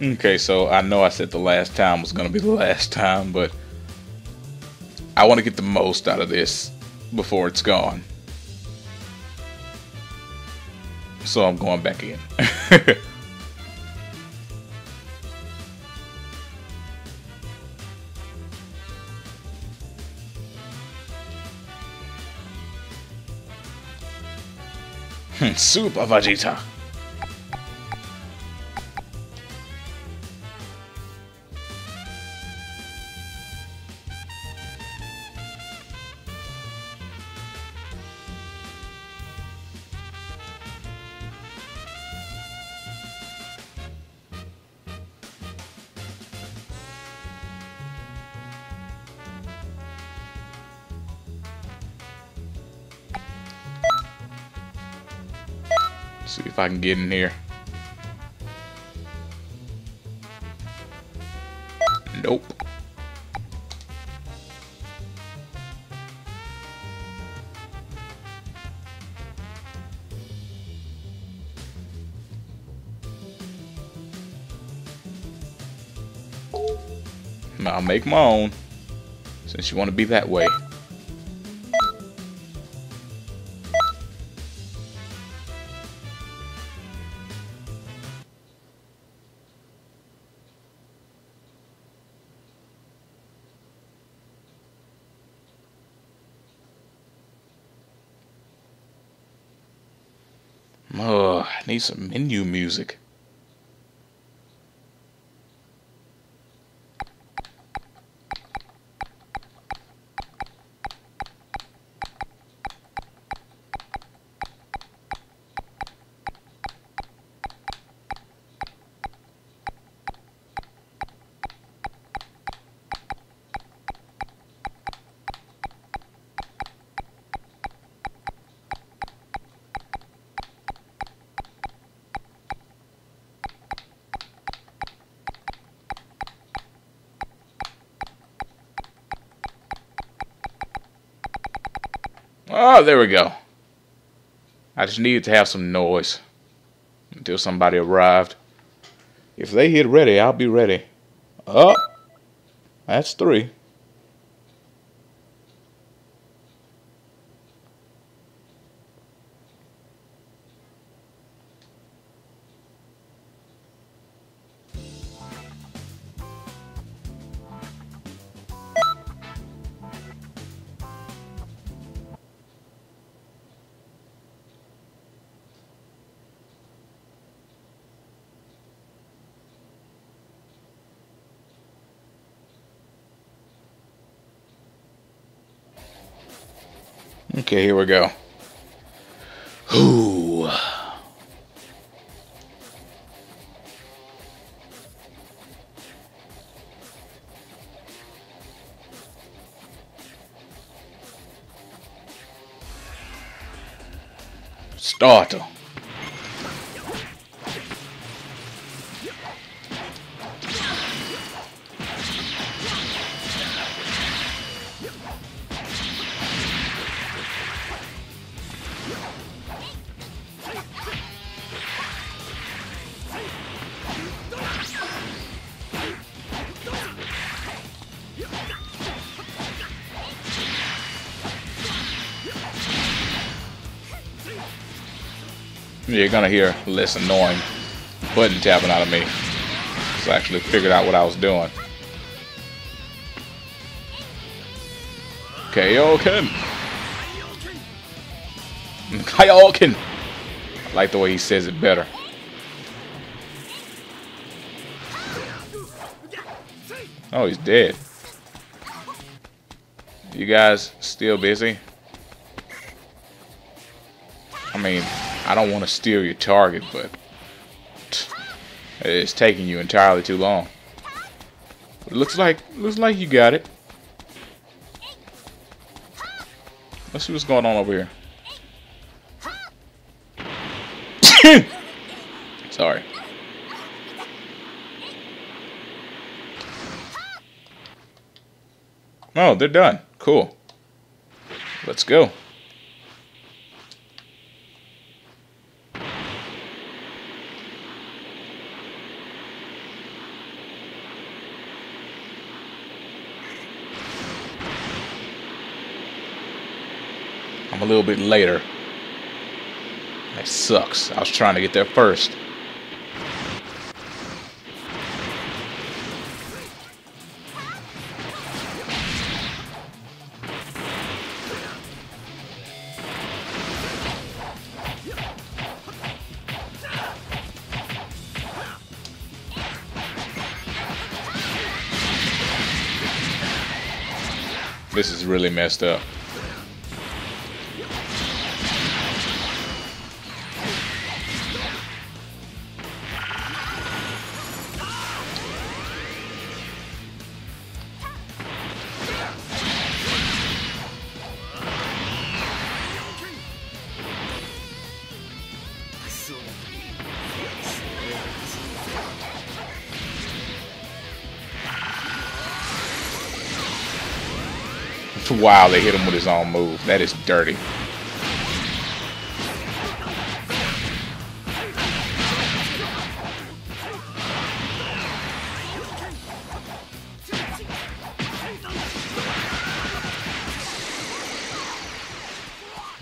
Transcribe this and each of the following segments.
Okay, so I know I said the last time was gonna be the last time, but I want to get the most out of this before it's gone. So I'm going back in. Hmm, Super Vegeta. I can get in here. Nope. I'll make my own, since you want to be that way. Oh, I need some menu music. Oh, there we go. I just needed to have some noise until somebody arrived. If they hit ready, I'll be ready. Oh, that's three. Okay, here we go. Ooh. Starter. You're gonna hear less annoying button tapping out of me. So I actually figured out what I was doing. Kaioken! Kaioken! I like the way he says it better. Oh, he's dead. You guys still busy? I mean, I don't want to steal your target, but it's taking you entirely too long. It looks like looks like you got it. Let's see what's going on over here. Sorry. Oh, they're done. Cool. Let's go. Little bit later. That sucks. I was trying to get there first. This is really messed up. Wow, they hit him with his own move. That is dirty.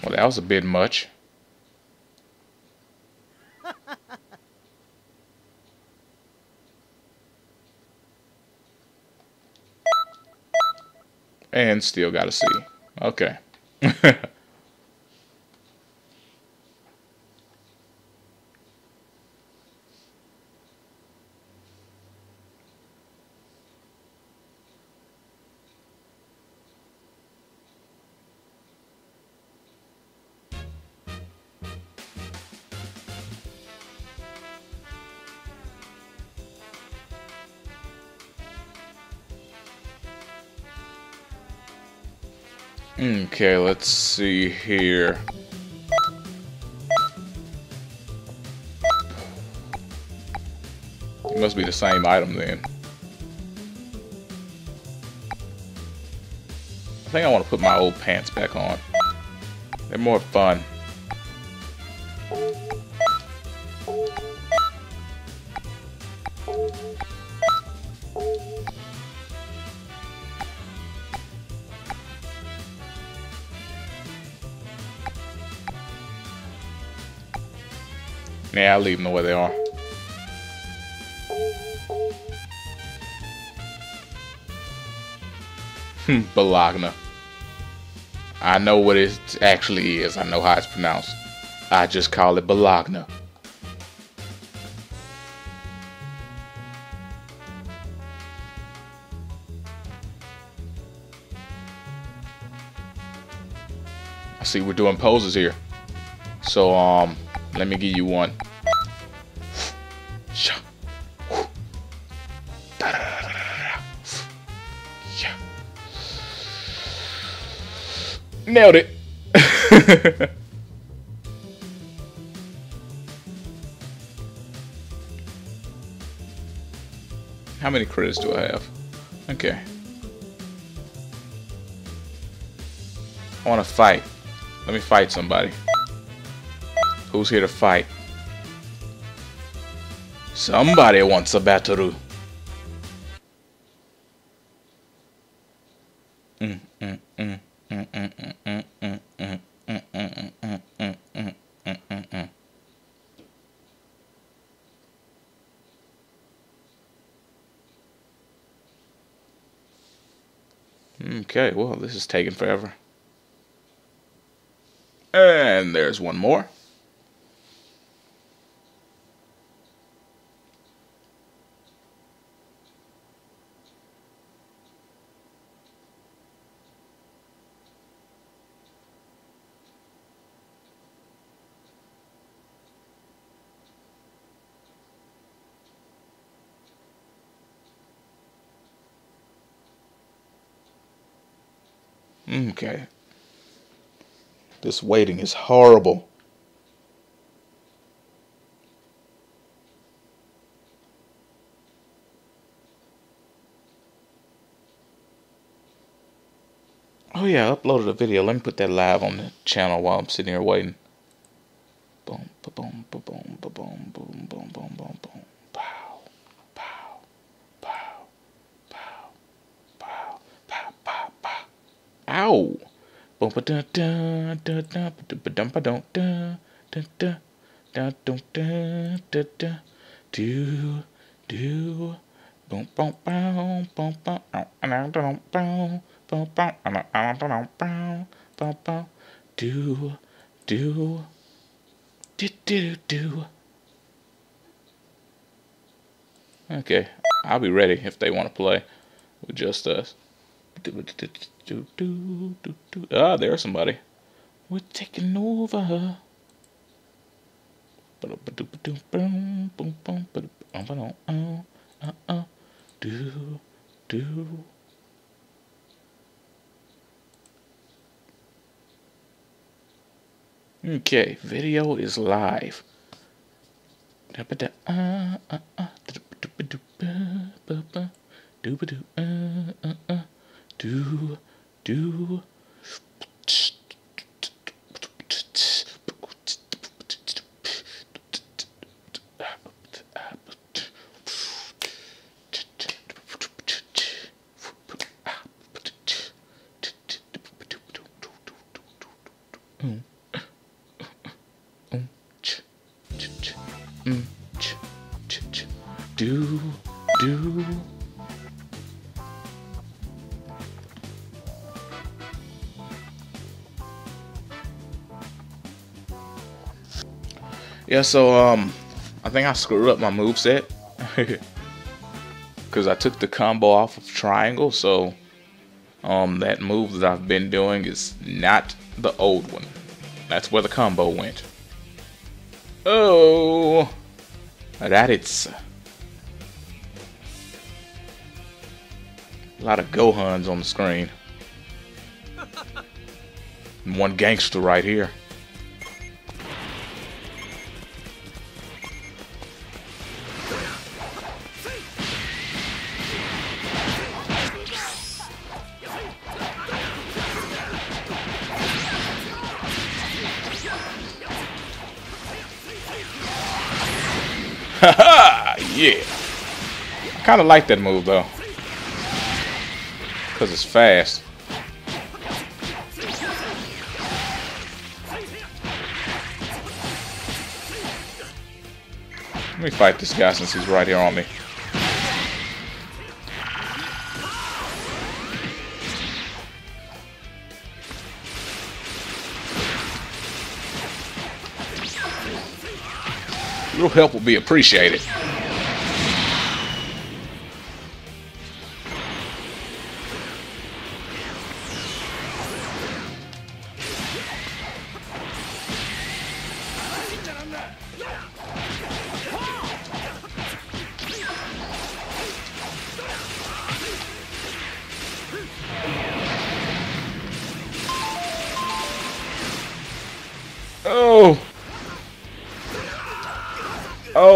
Well, that was a bit much. And still got a C. Okay. Okay, let's see here. It must be the same item then. I think I want to put my old pants back on. They're more fun. Yeah, I'll leave them the way they are. Hmm, Bologna. I know what it actually is. I know how it's pronounced. I just call it Bologna. I see we're doing poses here. So, um, let me give you one. Nailed it. How many credits do I have? Okay. I want to fight. Let me fight somebody. Who's here to fight? Somebody wants a battle. Okay, well, this is taking forever. And there's one more. okay. This waiting is horrible. Oh yeah, I uploaded a video. Let me put that live on the channel while I'm sitting here waiting. Boom, ba boom, ba boom, ba boom, boom, boom, boom, boom, boom. Do Okay, I'll be ready if they want to play with just us. Ah, there's somebody. We're taking over. Do, do. Okay, video is live. Ah, ah, do do. Do Yeah, so um, I think I screwed up my move set because I took the combo off of triangle. So um, that move that I've been doing is not the old one. That's where the combo went. Oh, that it's a lot of Gohans on the screen. One gangster right here. Kind of like that move though. Because it's fast. Let me fight this guy since he's right here on me. Your help will be appreciated.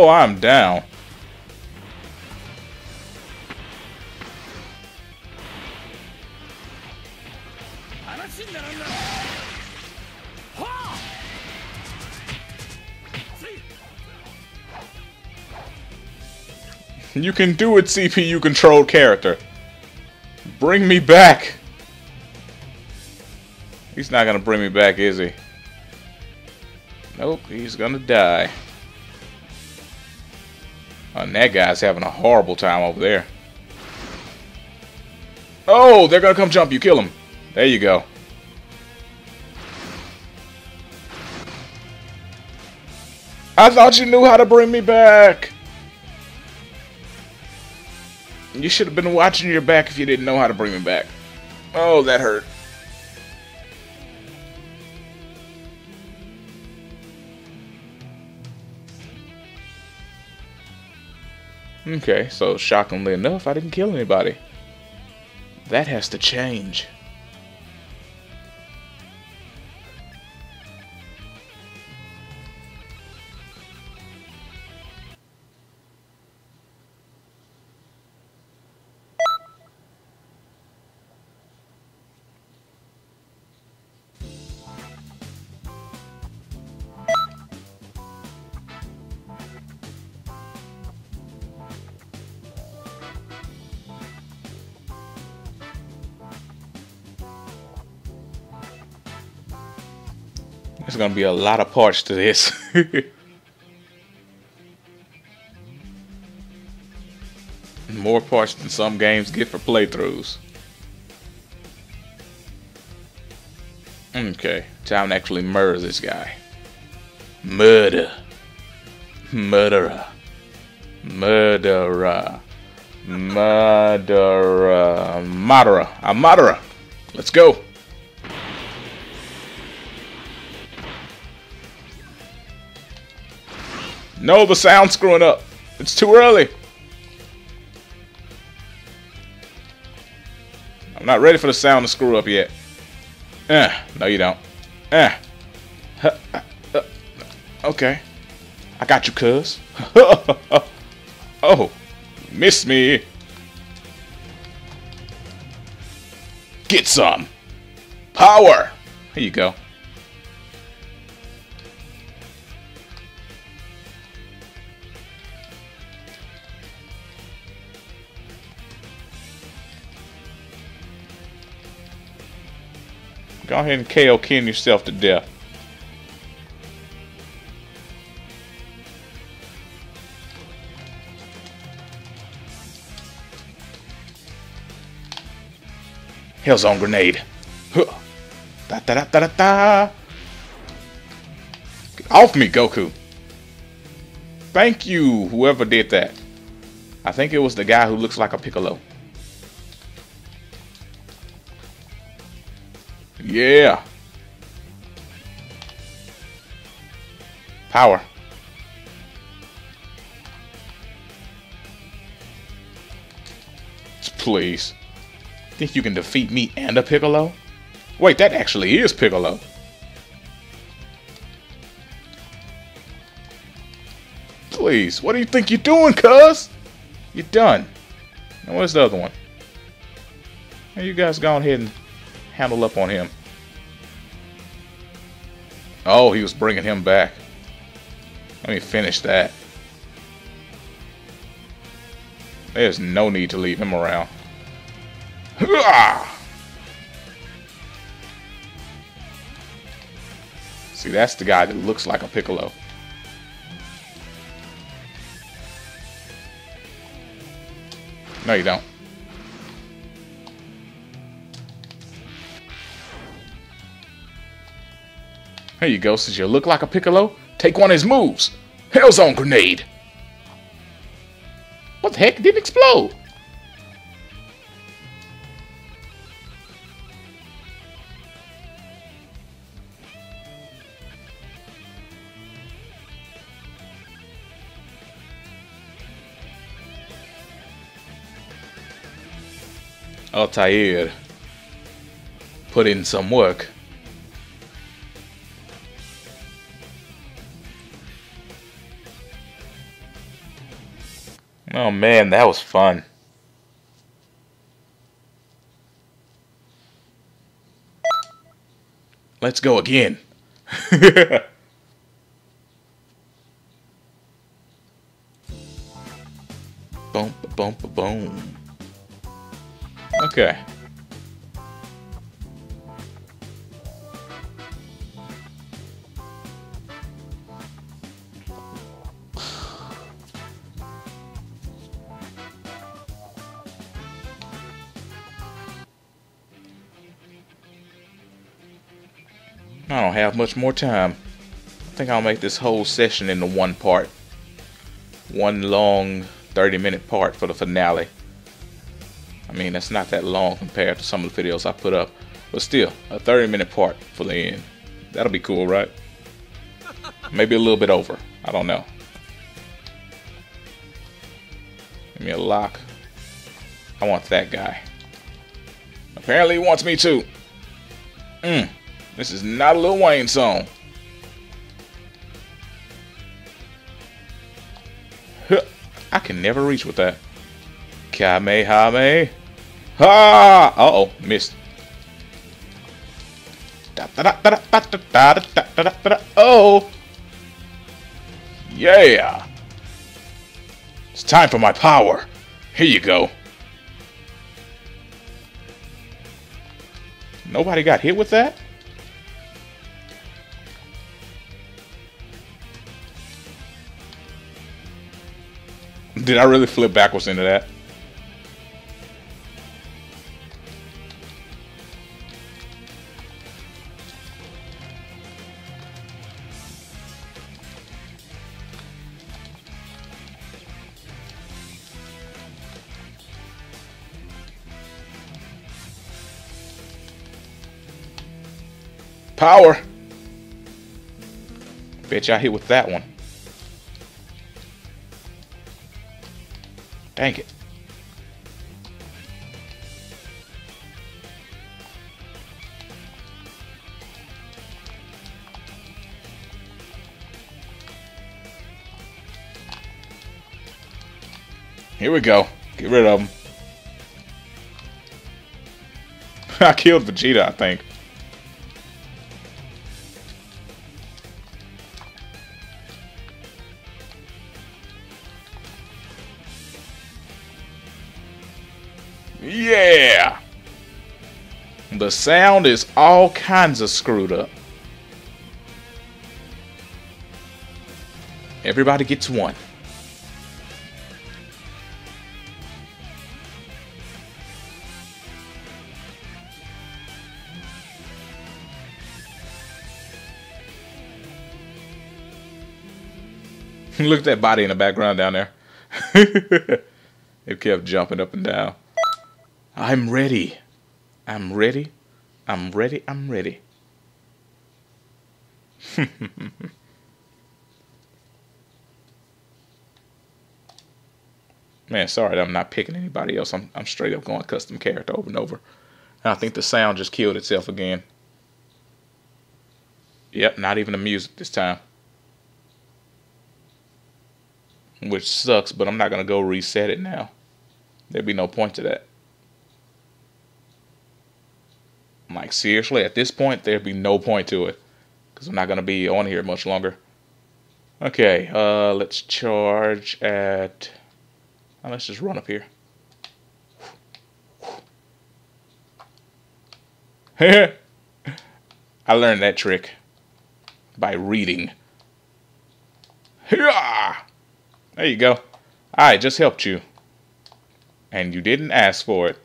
Oh, I'm down. You can do it, CPU controlled character. Bring me back. He's not gonna bring me back, is he? Nope, he's gonna die. And that guy's having a horrible time over there. Oh, they're gonna come jump you. Kill him. There you go. I thought you knew how to bring me back. You should have been watching your back if you didn't know how to bring me back. Oh, that hurt. Okay, so shockingly enough, I didn't kill anybody. That has to change. There's gonna be a lot of parts to this. More parts than some games get for playthroughs. Okay, time to actually murder this guy. Murder. Murderer. Murderer. Murderer. Murderer. A murderer. Let's go. No, the sound's screwing up. It's too early. I'm not ready for the sound to screw up yet. Eh, no you don't. Eh. Uh, uh, okay. I got you, cuz. oh, miss me. Get some. Power. Here you go. Go ahead and Kaioken yourself to death. Hellzone grenade. Huh. Da da da da da da. Get off me, Goku. Thank you, whoever did that. I think it was the guy who looks like a Piccolo. Yeah. Power. Please. Think you can defeat me and a Piccolo? Wait, that actually is Piccolo. Please, what do you think you're doing, cuz? You're done. And where's the other one? Hey, you guys go ahead and handle up on him. Oh, he was bringing him back. Let me finish that. There's no need to leave him around. See, that's the guy that looks like a Piccolo. No, you don't. Here you go, since you look like a Piccolo, take one of his moves. Hellzone Grenade! What the heck? It didn't explode! Altair put in some work. Oh man, that was fun. Let's go again. boom, boom, boom. Okay. Much more time. I think I'll make this whole session into one part. One long 30 minute part for the finale. I mean, that's not that long compared to some of the videos I put up. But still, a 30 minute part for the end. That'll be cool, right? Maybe a little bit over. I don't know. Give me a lock. I want that guy. Apparently he wants me too. Mmm. This is not a Lil Wayne song. I can never reach with that. Kamehame. Ha! Uh oh, missed. Oh! Yeah! It's time for my power. Here you go. Nobody got hit with that? Did I really flip backwards into that? Power. Bet I hit with that one. Dang it. Here we go. Get rid of him. I killed Vegeta, I think. Yeah! The sound is all kinds of screwed up. Everybody gets one. Look at that body in the background down there. it kept jumping up and down. I'm ready. I'm ready. I'm ready. I'm ready. Man, sorry I'm not picking anybody else. I'm, I'm straight up going custom character over and over. And I think the sound just killed itself again. Yep, not even the music this time. Which sucks, but I'm not going to go reset it now. There'd be no point to that. Like, seriously, at this point, there'd be no point to it. Because I'm not going to be on here much longer. Okay, uh, let's charge at... Uh, let's just run up here. I learned that trick by reading. There you go. I just helped you. And you didn't ask for it.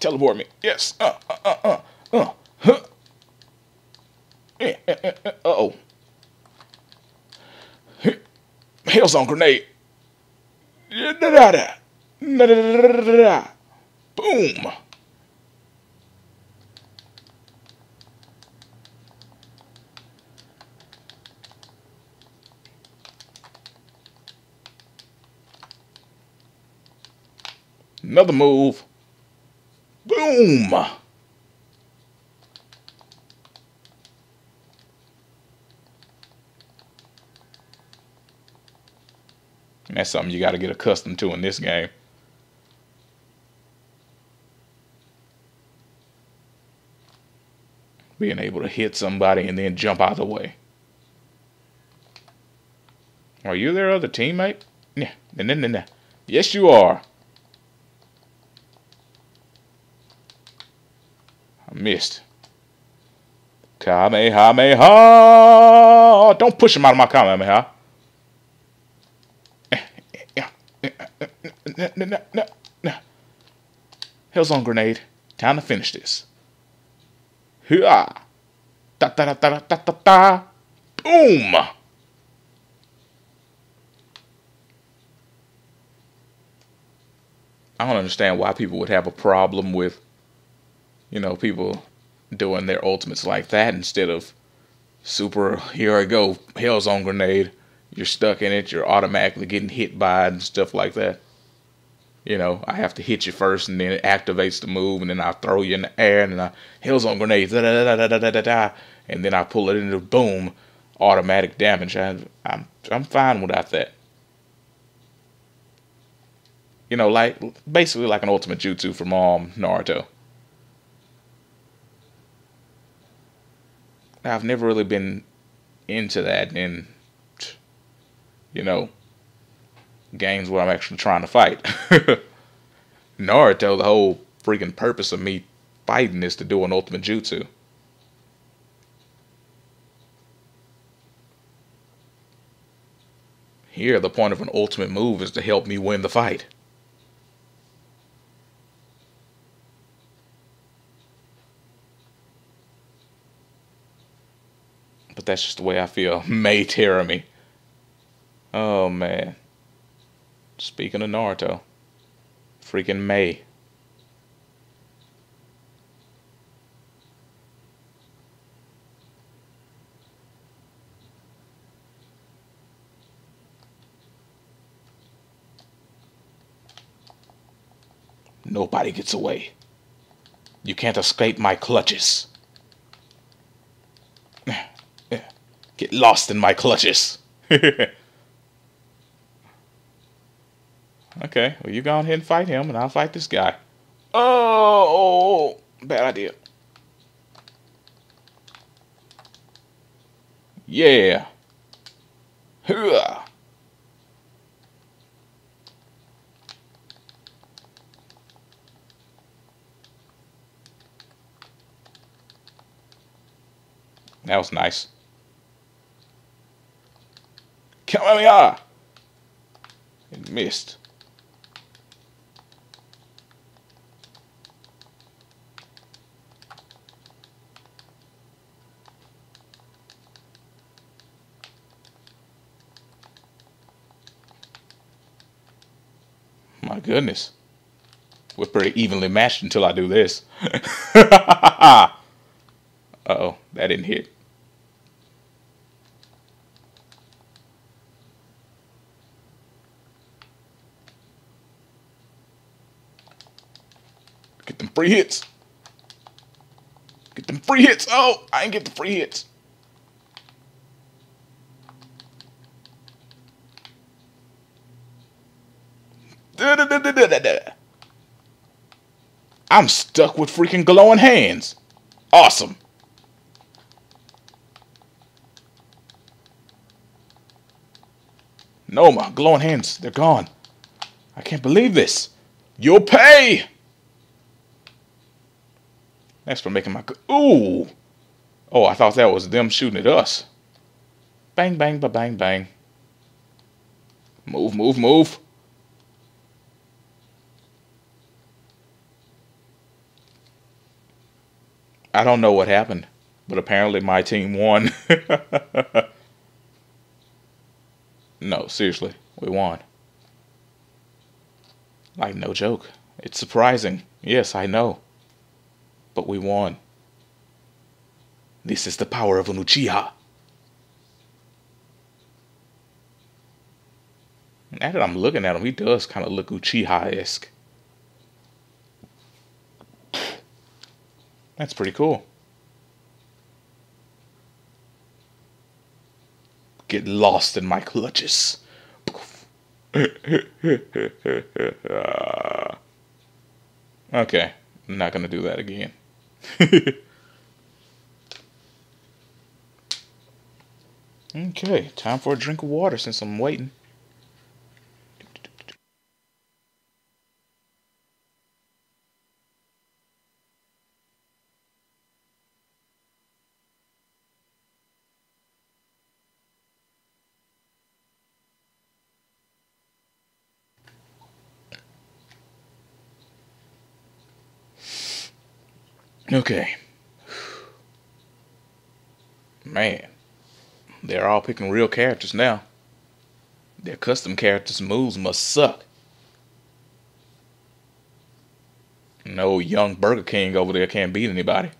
Teleport me. Yes. Uh, uh, uh, uh, uh. Huh. Uh, uh, uh, oh. Hellzone grenade. Boom. Another move. Boom! that's something you got to get accustomed to in this game. Being able to hit somebody and then jump out of the way. Are you their other teammate? Nah, nah, nah, nah. Yes, you are. Missed. Kamehameha! Don't push him out of my Kamehameha. on grenade. Time to finish this. Hua! Da da da da da da da! Boom! I don't understand why people would have a problem with you know, people doing their ultimates like that instead of super, here I go, Hellzone grenade. You're stuck in it, you're automatically getting hit by it and stuff like that. You know, I have to hit you first and then it activates the move and then I throw you in the air and I Hellzone grenade, da da da da da da da and then I pull it into boom, automatic damage. I, I'm I'm fine without that. You know, like basically like an ultimate jutsu from um, Naruto. I've never really been into that in, you know, games where I'm actually trying to fight. Naruto, the whole freaking purpose of me fighting is to do an ultimate jutsu. Here, the point of an ultimate move is to help me win the fight. That's just the way I feel. Mei Terumi. Oh, man. Speaking of Naruto, freaking Mei. Nobody gets away. You can't escape my clutches. Get lost in my clutches. okay, well, you go ahead and fight him, and I'll fight this guy. Oh, bad idea. Yeah. Hooah. That was nice. Kamehameha! It missed. My goodness. We're pretty evenly matched until I do this. Uh oh that didn't hit. Get them free hits. Get them free hits. Oh, I ain't get the free hits. I'm stuck with freaking glowing hands. Awesome. No, my glowing hands, they're gone. I can't believe this. You'll pay! Thanks for making my... Ooh! Oh, I thought that was them shooting at us. Bang, bang, ba bang, bang. Move, move, move. I don't know what happened, but apparently my team won. no, seriously, we won. Like, no joke. It's surprising. Yes, I know but we won. This is the power of an Uchiha. Now that I'm looking at him, he does kind of look Uchiha-esque. That's pretty cool. Get lost in my clutches. okay, I'm not going to do that again. okay, time for a drink of water since I'm waiting. Okay. Man. They're all picking real characters now. Their custom characters' moves must suck. No young Burger King over there can't beat anybody.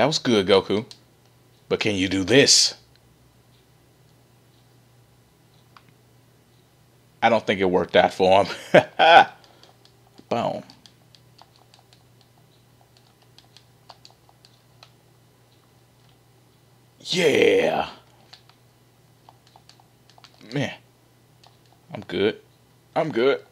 That was good, Goku. But can you do this? I don't think it worked out for him. Boom. Yeah. Man. I'm good. I'm good.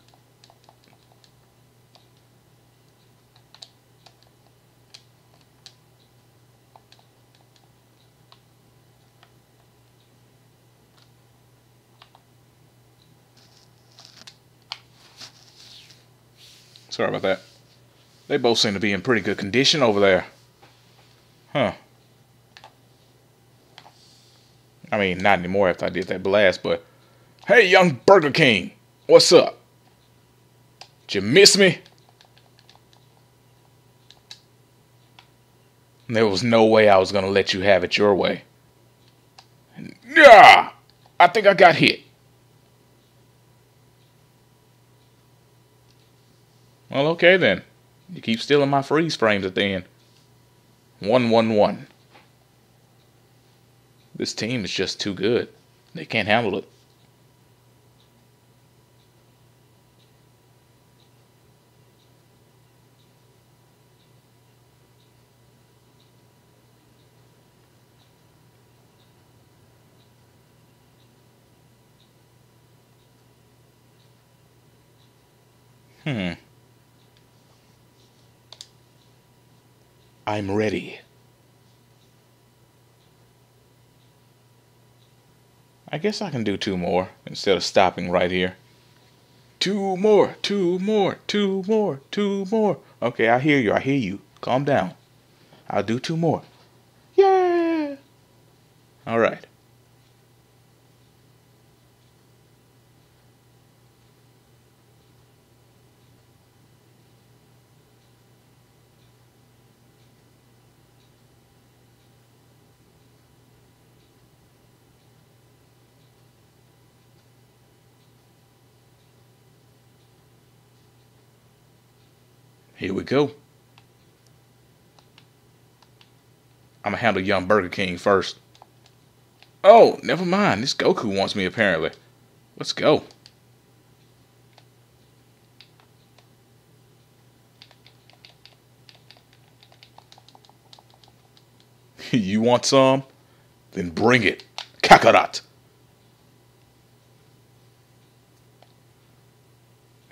Sorry about that. They both seem to be in pretty good condition over there. Huh. I mean, not anymore after I did that blast, but hey, young Burger King, what's up? Did you miss me? There was no way I was going to let you have it your way. Yeah, I think I got hit. Well, okay then. You keep stealing my freeze frames at the end. 111. This team is just too good. They can't handle it. Hmm. I'm ready. I guess I can do two more instead of stopping right here. Two more, two more, two more, two more. Okay, I hear you, I hear you. Calm down. I'll do two more. Yeah! Alright. Here we go. I'm gonna handle young Burger King first. Oh, never mind. This Goku wants me apparently. Let's go. you want some? Then bring it. Kakarot.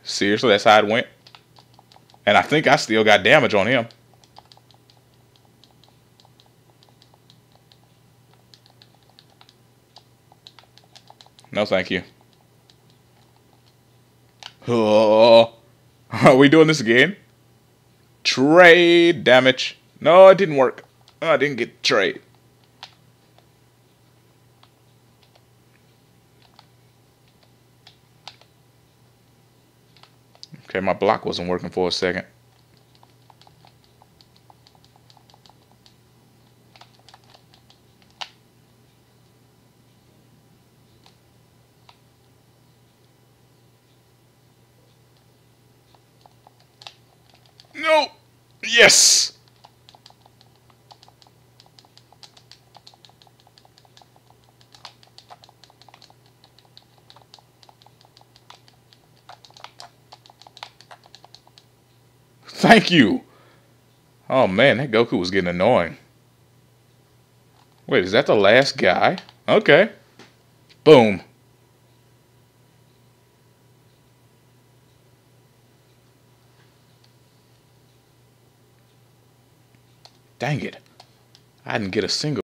Seriously, that's how it went? And I think I still got damage on him. No, thank you. Oh, are we doing this again? Trade damage. No, it didn't work. I didn't get trade. Okay, my block wasn't working for a second. No! Yes! Thank you. Oh man, that Goku was getting annoying. Wait, is that the last guy? Okay. Boom. Dang it. I didn't get a single.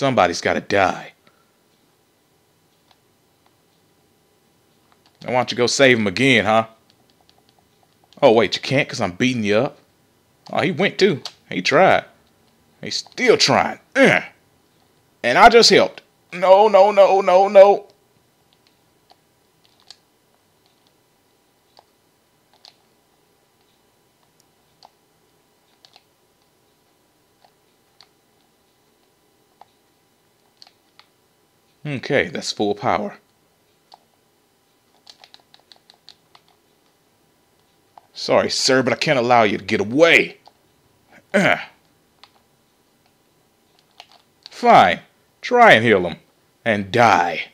Somebody's got to die. Now, why don't you go save him again, huh? Oh, wait, you can't because I'm beating you up? Oh, he went too. He tried. He's still trying. Ugh. And I just helped. No, no, no, no, no. Okay, that's full power. Sorry, sir, but I can't allow you to get away. Uh. Fine. Try and heal him. And die.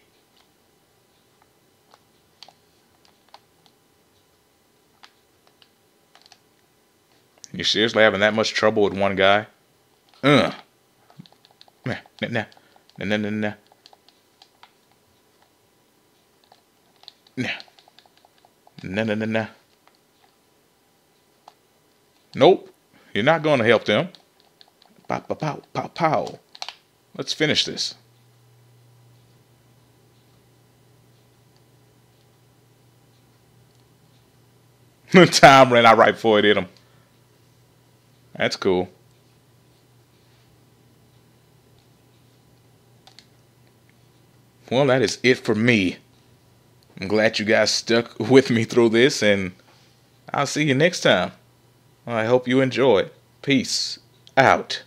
You seriously having that much trouble with one guy? Uh. Nah, nah, nah, nah, nah, nah. Nah. Nah, nah, nah, nah. Nope. You're not going to help them. Pow, pow, pow, pow, pow. Let's finish this. Time ran out right before it hit him. That's cool. Well, that is it for me. I'm glad you guys stuck with me through this, and I'll see you next time. I hope you enjoy. Peace out.